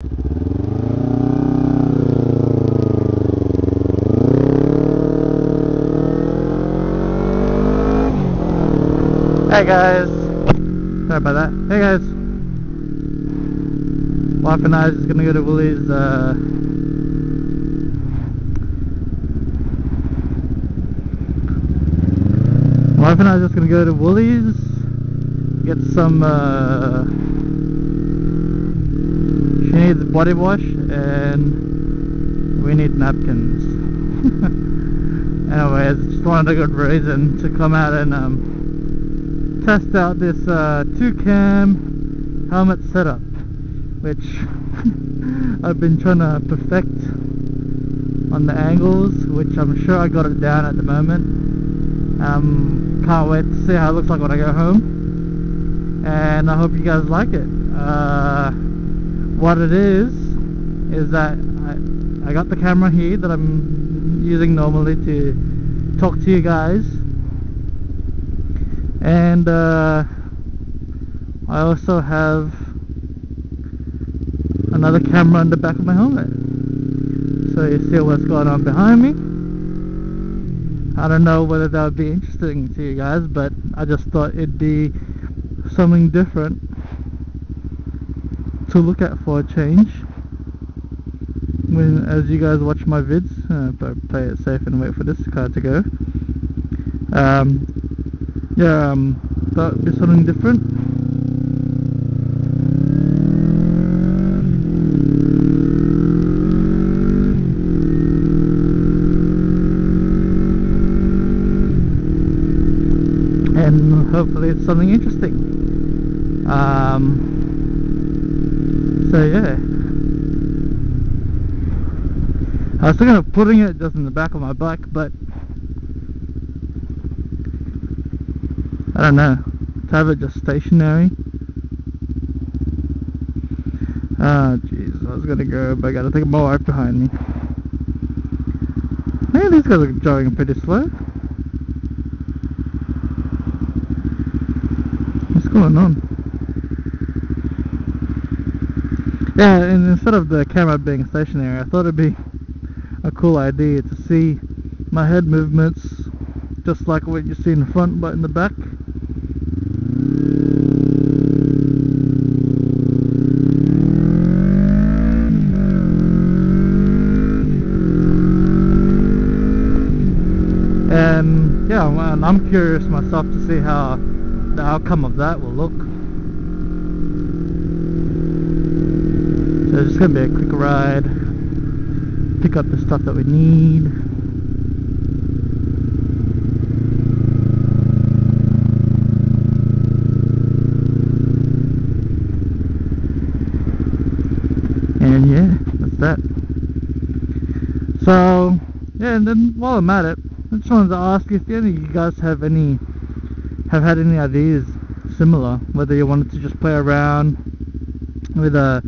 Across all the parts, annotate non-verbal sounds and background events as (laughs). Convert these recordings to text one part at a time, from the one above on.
Hey guys. Sorry about that. Hey guys. Wife and I are just gonna go to Woolies. Uh, wife and I are just gonna go to Woolies, get some. Uh, she needs body wash and we need napkins. (laughs) Anyways, just wanted a good reason to come out and um, test out this uh, two cam helmet setup, which (laughs) I've been trying to perfect on the angles, which I'm sure I got it down at the moment. Um, can't wait to see how it looks like when I go home, and I hope you guys like it. Uh, what it is is that I, I got the camera here that I'm using normally to talk to you guys. And uh, I also have another camera on the back of my helmet. So you see what's going on behind me. I don't know whether that would be interesting to you guys but I just thought it'd be something different to look at for a change. When as you guys watch my vids uh, play it safe and wait for this car to go. Um, yeah um, thought it'd be something different. And hopefully it's something interesting. Um, so yeah. I was thinking of putting it just in the back of my bike but I don't know. To have it just stationary. Ah jeez I was gonna go but I gotta take my wife behind me. Man these guys are driving pretty slow. What's going on Yeah, and instead of the camera being stationary, I thought it'd be a cool idea to see my head movements just like what you see in the front but in the back. And yeah, and I'm curious myself to see how the outcome of that will look. So it's gonna be a quick ride, pick up the stuff that we need. And yeah, that's that. So, yeah, and then while I'm at it, I just wanted to ask if any of you guys have any, have had any ideas similar, whether you wanted to just play around with a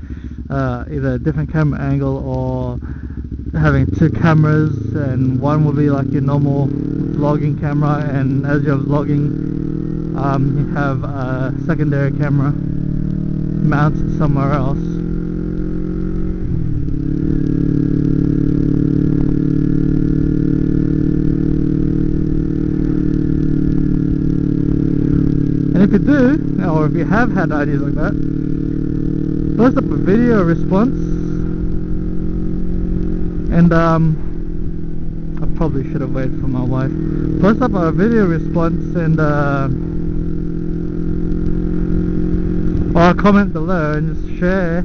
uh, either a different camera angle or having two cameras and one will be like your normal vlogging camera and as you're vlogging um, you have a secondary camera mounted somewhere else. And if you do or if you have had ideas like that post up a video response. And um I probably should have waited for my wife. Post up a video response and uh or comment below and just share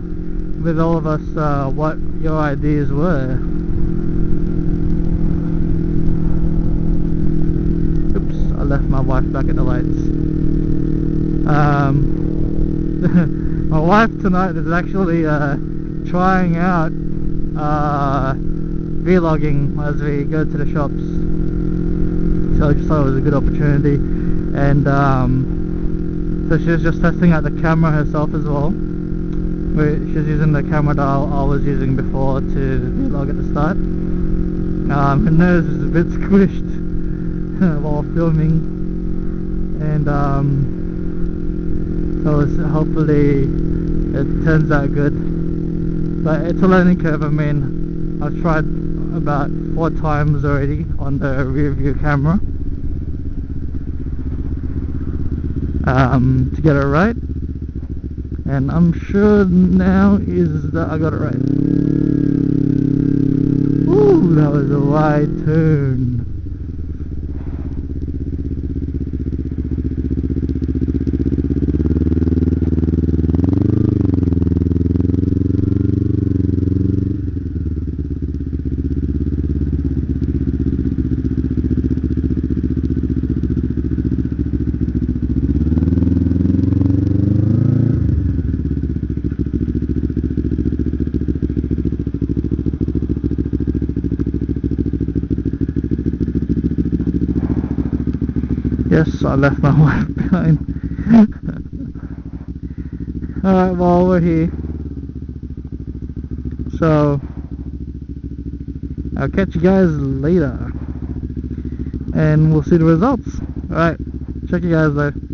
with all of us uh, what your ideas were. Oops I left my wife back at the lights. Um (laughs) my wife tonight is actually uh, trying out uh, vlogging as we go to the shops. So I just thought it was a good opportunity. And um, so she's just testing out the camera herself as well. She's using the camera that I, was using before to vlog at the start. Um, her nose is a bit (laughs) squished (laughs) while filming. And um, so hopefully it turns out good. But it's a learning curve. I mean, I've tried about four times already on the rear view camera um, to get it right. And I'm sure now is that I got it right. Ooh, that was a wide turn Yes, I left my (laughs) wife behind. (laughs) Alright, well, we're here. So, I'll catch you guys later. And we'll see the results. Alright, check you guys later.